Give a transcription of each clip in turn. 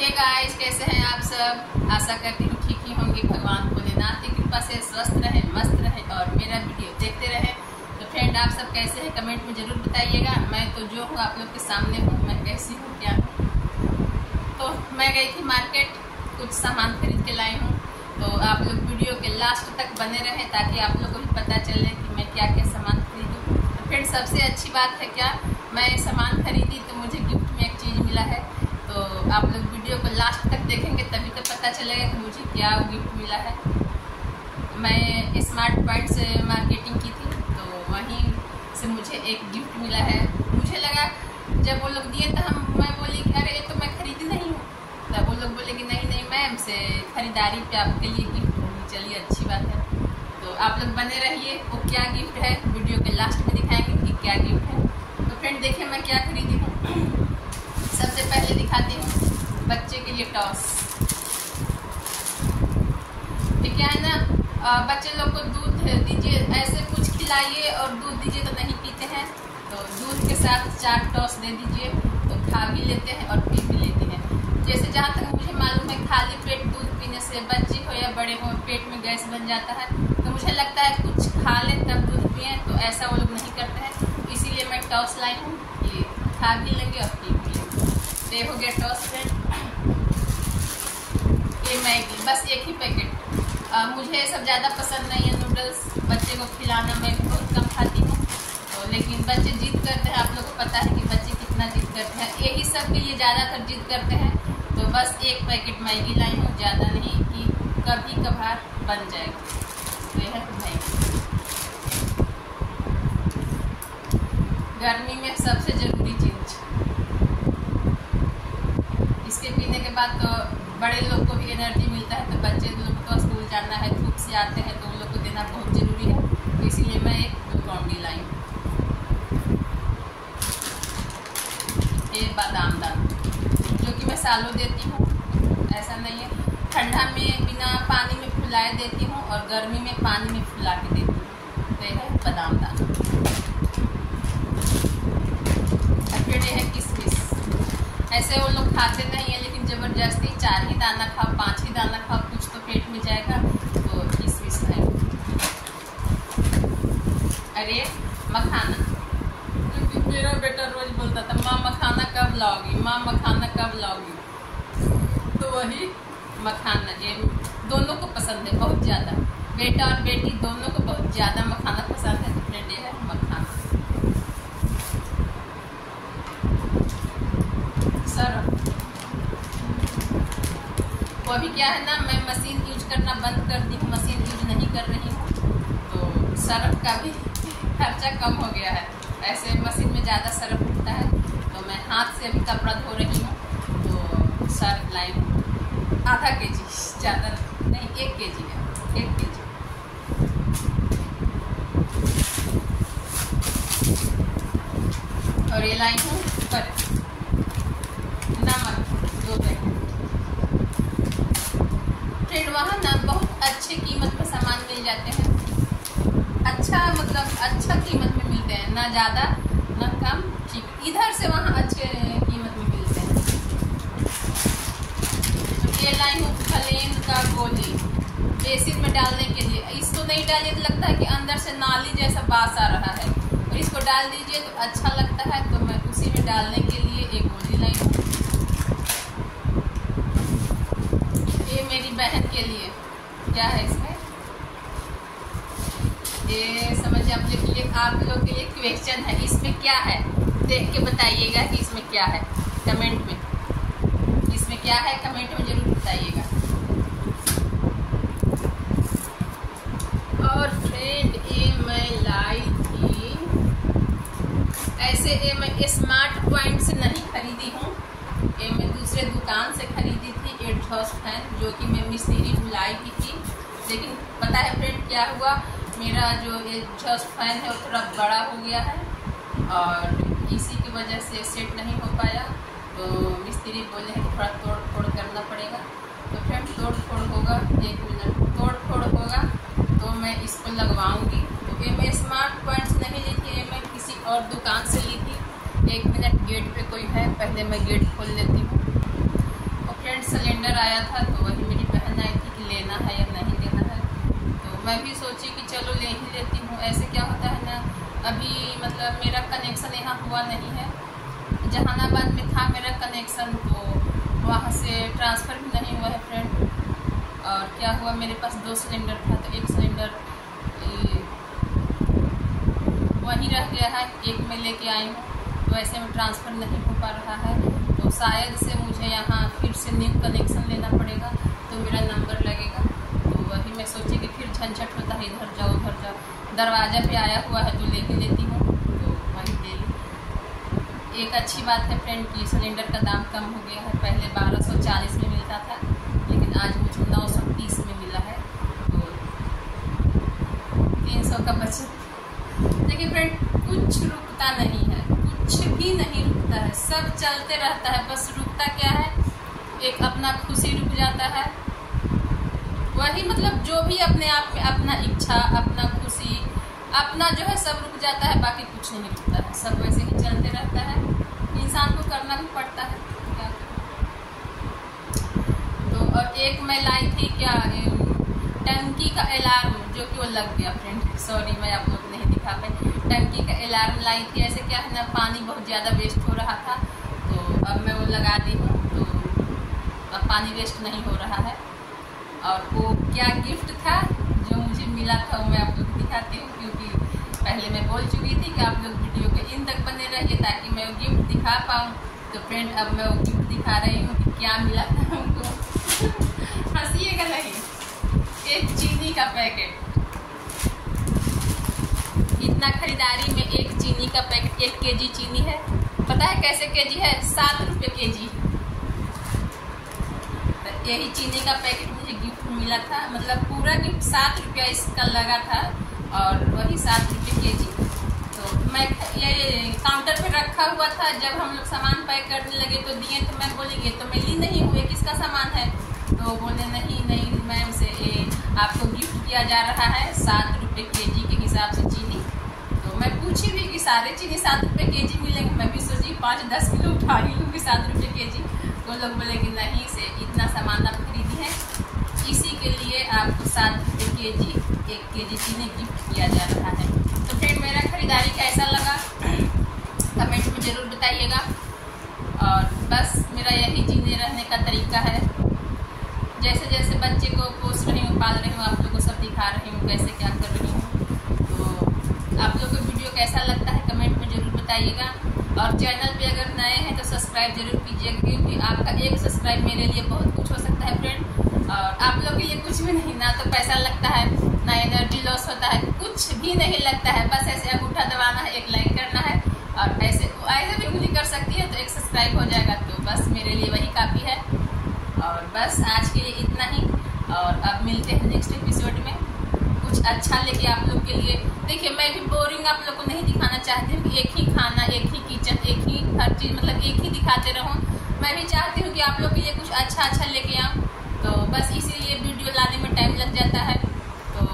Hey guys कैसे हैं आप सब? आशा करती हूँ ठीक ही होंगे। भगवान भोलेनाथ की कृपा से स्वस्थ रहें, मस्त रहें और मेरा वीडियो देखते रहें। तो फ्रेंड आप सब कैसे हैं? कमेंट में ज़रूर बताइएगा। मैं तो जो हूँ, आप लोग के सामने हूँ, मैं कैसी हूँ, क्या तो मैं गई थी मार्केट कुछ सामान खरीद के लाई हूँ। तो आप लोग वीडियो के लास्ट तक बने रहें ताकि आप लोग को भी पता चले कि मैं क्या क्या सामान खरीदूँ। तो फ्रेंड सबसे अच्छी बात है क्या? मैं सामान खरीदी तो मुझे गिफ्ट में एक चीज़ मिला है। आप लोग वीडियो को लास्ट तक देखेंगे, तभी तो पता चलेगा कि मुझे क्या गिफ्ट मिला है। मैं स्मार्ट पॉइंट से मार्केटिंग की थी तो वहीं से मुझे एक गिफ्ट मिला है। मुझे लगा, जब वो लोग दिए तो हम, मैं बोली कि अरे, ये तो मैं खरीदी नहीं हूँ। तब वो लोग बोले कि, नहीं नहीं मैम से खरीदारी पे आपके लिए गिफ्ट होगी चलिए अच्छी बात है। तो आप लोग बने रहिए, वो क्या गिफ्ट है? वीडियो के लास्ट में दिखाएँगे कि क्या गिफ्ट है। तो फ्रेंड देखिए मैं क्या खरीदी हूँ। सबसे पहले दिखाती हूँ बच्चे के लिए टॉस ठीक है ना? बच्चे लोग को दूध दीजिए, ऐसे कुछ खिलाइए और दूध दीजिए तो नहीं पीते हैं। तो दूध के साथ चार टॉस दे दीजिए तो खा भी लेते हैं और पी भी लेते हैं। जैसे जहाँ तक मुझे मालूम है, खाली पेट दूध पीने से बच्चे हो या बड़े हो, पेट में गैस बन जाता है तो मुझे लगता है कुछ खा लें तब दूध पिए तो ऐसा वो लोग नहीं करते हैं। इसीलिए मैं टॉस लाई हूँ कि खा भी लेंगे और पी हो गया ये मैगी बस एक ही पैकेट। आ, मुझे ये सब ज़्यादा पसंद नहीं है नूडल्स बच्चे को खिलाना मैं बहुत कम खाती हूँ। तो लेकिन बच्चे जिद करते हैं आप लोगों को पता है कि बच्चे कितना जिद करते हैं। यही सब के लिए ज़्यादातर जिद करते हैं। तो बस एक पैकेट मैगी लाई हूँ ज़्यादा नहीं कि कभी कभार बन जाएगा तो यह मैगी। गर्मी में सबसे ज़रूरी चीज़ इसके पीने के बाद तो बड़े लोग को भी एनर्जी मिलता है तो बच्चे लोग को स्कूल जाना है धूप से आते हैं तो उन लोग को देना बहुत ज़रूरी है। तो इसीलिए मैं एक ग्लूकॉन डी लाई ये बादाम दाल, जो कि मैं सालों देती हूँ। ऐसा नहीं है, ठंडा में बिना पानी में फुलाए देती हूँ और गर्मी में पानी में फुला के देती हूँ। तो यह है बादाम किसमिस। ऐसे वो लोग खाते नहीं है ज़बरदस्ती चार ही दाना खाओ पाँच ही दाना खाओ कुछ तो पेट में जाएगा तो किसमिस है अरे मखाना। क्योंकि मेरा बेटा रोज बोलता था माँ मखाना कब लाओगी? माँ मखाना कब लाओगी? तो वही। मखाना ये दोनों को पसंद है बहुत ज़्यादा। बेटा और बेटी दोनों को बहुत ज़्यादा मखाना पसंद है मखाना सरफ वो अभी क्या है ना, मैं मशीन यूज़ करना बंद कर दी हूँ मशीन यूज़ नहीं कर रही हूँ। तो सरफ का भी खर्चा कम हो गया है। ऐसे मशीन में ज़्यादा सरफ उठता है तो मैं हाथ से अभी कपड़ा धो रही हूँ। तो सर्फ हूँ आधा के जी ज़्यादा नहीं, एक के जी है, एक के जी और ये लाई हूँ पर नमक दो पैकेट फ्रेंड वहाँ ना बहुत अच्छे कीमत पर सामान मिल जाते हैं। अच्छा मतलब अच्छा कीमत में मिलते हैं, ना ज़्यादा, ना कम चीप इधर से वहाँ अच्छे कीमत में मिलते हैं। ये लाई हूँ फलेन का गोली, बेसिन में डालने के लिए। इसको नहीं डालिए तो लगता है कि अंदर से नाली जैसा बास आ रहा है। और इसको डाल दीजिए तो अच्छा लगता है तो मैं उसी में डालने के लिए एक गोली लाई हूँ। ये मेरी बहन के लिए। क्या है इसमें? ये समझिए, आप लोग के लिए आप लोग के लिए क्वेश्चन है। इसमें क्या है? देख के बताइएगा कि इसमें क्या है। कमेंट में। इसमें क्या है? कमेंट में ज़रूर बताइएगा। और फ्रेंड ये मैं लाई थी ऐसे ये मैं स्मार्ट पॉइंट से नहीं खरीदी हूँ। ये मैं दूसरे दुकान से खरीदी थी एडजॉस्ट फ़ैन जो कि मैं मिस्त्री बुलाई की थी। लेकिन पता है फ्रेंड क्या हुआ? मेरा जो ये जस्ट फ़ैन है, वो थोड़ा बड़ा हो गया है और इसी की वजह से सेट नहीं हो पाया। तो मिस्त्री बोले हैं थोड़ा तोड़ फोड़ करना पड़ेगा। तो फ्रेंड तोड़ फोड़ होगा, एक मिनट तोड़ फोड़ होगा तो मैं इसको लगवाऊँगी। तो ये मैं स्मार्ट पॉइंट्स नहीं ली थी मैं किसी और दुकान से ली थी। एक मिनट गेट पे कोई है, पहले मैं गेट खोल लेती हूँ। सिलेंडर आया था तो वही मेरी बहन आई थी कि लेना है या नहीं लेना। मैं भी सोची कि चलो ले ही लेती हूँ, ऐसे क्या होता है ना? अभी मतलब मेरा कनेक्शन यहाँ हुआ नहीं है। जहानाबाद में था मेरा कनेक्शन तो वहाँ से ट्रांसफ़र भी नहीं हुआ है फ्रेंड और क्या हुआ, मेरे पास दो सिलेंडर था तो एक सिलेंडर वहीं रह गया है, एक में लेके आई हूँ। तो ऐसे में ट्रांसफ़र नहीं हो पा रहा है। तो शायद से मुझे यहाँ फिर से न्यू कनेक्शन लेना पड़ेगा तो मेरा नंबर लगेगा। तो वही मैं सोची कि झंझट होता है, इधर जाओ, उधर जाओ। दरवाज़ा पे आया हुआ है तो ले ही लेती हूँ तो वही ले ली। एक अच्छी बात है फ्रेंड कि सिलेंडर का दाम कम हो गया है, पहले बारह सौ चालीस में मिलता था, लेकिन आज मुझे नौ सौ तीस में मिला है तो तीन सौ का बचत। देखिए फ्रेंड कुछ रुकता नहीं है, कुछ भी नहीं रुकता है, सब चलते रहता है, बस रुकता क्या है? एक अपना खुशी रुक जाता है वही मतलब जो भी अपने आप में अपना इच्छा, अपना खुशी, अपना जो है सब रुक जाता है, बाकी कुछ नहीं रुकता है। सब वैसे ही चलते रहता है। इंसान को करना भी पड़ता है। तो और एक मैं लाई थी क्या टंकी का अलार्म, जो कि वो लग गया फ्रेंड सॉरी मैं आप लोग नहीं दिखा पाई। टंकी का अलार्म लाई थी। ऐसे क्या है ना, पानी बहुत ज़्यादा वेस्ट हो रहा था। तो अब मैं वो लगा दी हूँ। तो अब पानी वेस्ट नहीं हो रहा है। और वो क्या गिफ्ट था जो मुझे मिला था वो मैं आप लोग दिखाती हूँ, क्योंकि पहले मैं बोल चुकी थी कि आप लोग वीडियो के इन तक बने रहिए ताकि मैं वो गिफ्ट दिखा पाऊँ। तो फ्रेंड अब मैं वो गिफ्ट दिखा रही हूँ कि क्या मिला था हमको। हंसीएगा नहीं। एक चीनी का पैकेट इतना खरीदारी में एक चीनी का पैकेट एक केजी चीनी है। पता है कैसे केजी है? सात रुपये के जी तो यही चीनी का पैकेट मुझे मिला था मतलब पूरा गिफ्ट सात रुपया इसका लगा था और वही सात रुपये के जी तो मैं ये काउंटर पे रखा हुआ था, जब हम लोग सामान पैक करने लगे तो दिए तो मैं बोली, ये तो मिली नहीं हुए किसका सामान है? तो बोले, नहीं नहीं मैम, से ये आपको गिफ्ट किया जा रहा है सात रुपये के जी के हिसाब से चीनी। तो मैं पूछी भी कि सारे चीनी सात रुपये के जी मिलेंगे? मैं भी सोची, पाँच दस किलो उठा ही लूँगी सात रुपये के जी तो लोग बोले कि, नहीं, से इतना सामान आप खरीदी है। इसी के लिए आपको सात के जी एक के जी चीनी गिफ्ट किया जा रहा है। तो फ्रेंड मेरा खरीदारी कैसा लगा? कमेंट में ज़रूर बताइएगा। और बस, मेरा यही जीने रहने का तरीका है। जैसे जैसे बच्चे को पोस रही हूँ, पाल रही हूँ, आप लोग को सब दिखा रही हूँ, कैसे क्या कर रही हूँ। तो आप लोग को वीडियो कैसा लगता है कमेंट में ज़रूर बताइएगा। और चैनल पे अगर नए हैं तो सब्सक्राइब ज़रूर कीजिएगा, क्योंकि आपका एक सब्सक्राइब मेरे लिए बहुत कुछ हो सकता है फ्रेंड और आप लोग के लिए कुछ भी नहीं, ना तो पैसा लगता है, ना एनर्जी लॉस होता है, कुछ भी नहीं लगता है। बस ऐसे अंगूठा दबाना है, एक लाइक करना है और ऐसे ऐसे भी उंगली कर सकती है तो एक सब्सक्राइब हो जाएगा तो बस मेरे लिए वही काफ़ी है। और बस आज के लिए इतना ही। और अब मिलते हैं नेक्स्ट एपिसोड में। कुछ अच्छा लेके आप लोग के लिए। देखिए, मैं भी बोरिंग आप लोग को नहीं दिखाना चाहती हूँ कि एक ही खाना, एक ही किचन एक ही हर चीज़ मतलब एक ही दिखाते रहूँ। मैं भी चाहती हूँ कि आप लोग के लिए कुछ अच्छा अच्छा लेके आऊँ। तो बस इसीलिए वीडियो लाने में टाइम लग जाता है। तो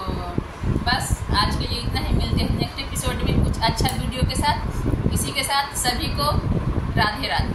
बस आज के लिए इतना ही। मिलते हैं नेक्स्ट एपिसोड में कुछ अच्छा वीडियो के साथ। इसी के साथ सभी को राधे राधे